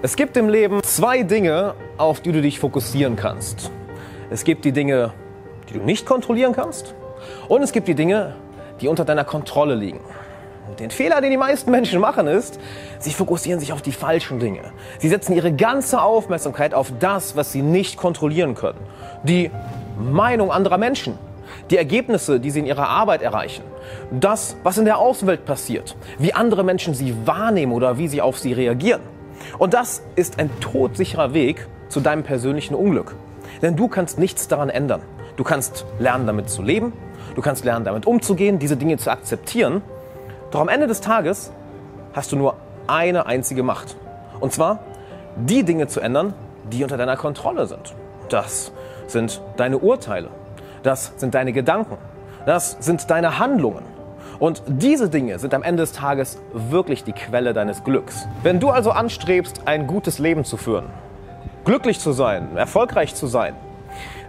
Es gibt im Leben zwei Dinge, auf die du dich fokussieren kannst. Es gibt die Dinge, die du nicht kontrollieren kannst. Und es gibt die Dinge, die unter deiner Kontrolle liegen. Und den Fehler, den die meisten Menschen machen, ist, sie fokussieren sich auf die falschen Dinge. Sie setzen ihre ganze Aufmerksamkeit auf das, was sie nicht kontrollieren können. Die Meinung anderer Menschen, die Ergebnisse, die sie in ihrer Arbeit erreichen, das, was in der Außenwelt passiert, wie andere Menschen sie wahrnehmen oder wie sie auf sie reagieren. Und das ist ein todsicherer Weg zu deinem persönlichen Unglück. Denn du kannst nichts daran ändern. Du kannst lernen, damit zu leben. Du kannst lernen, damit umzugehen, diese Dinge zu akzeptieren. Doch am Ende des Tages hast du nur eine einzige Macht. Und zwar, die Dinge zu ändern, die unter deiner Kontrolle sind. Das sind deine Urteile. Das sind deine Gedanken. Das sind deine Handlungen. Und diese Dinge sind am Ende des Tages wirklich die Quelle deines Glücks. Wenn du also anstrebst, ein gutes Leben zu führen, glücklich zu sein, erfolgreich zu sein,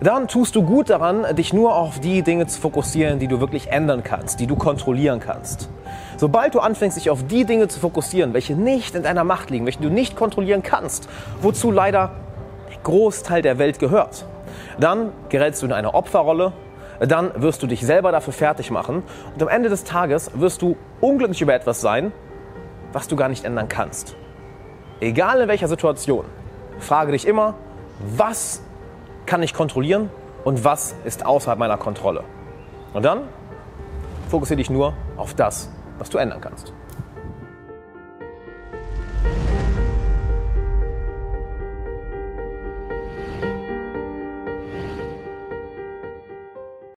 dann tust du gut daran, dich nur auf die Dinge zu fokussieren, die du wirklich ändern kannst, die du kontrollieren kannst. Sobald du anfängst, dich auf die Dinge zu fokussieren, welche nicht in deiner Macht liegen, welche du nicht kontrollieren kannst, wozu leider der Großteil der Welt gehört, dann gerätst du in eine Opferrolle dann wirst du dich selber dafür fertig machen und am Ende des Tages wirst du unglücklich über etwas sein, was du gar nicht ändern kannst. Egal in welcher Situation, frage dich immer, was kann ich kontrollieren und was ist außerhalb meiner Kontrolle. Und dann fokussiere dich nur auf das, was du ändern kannst.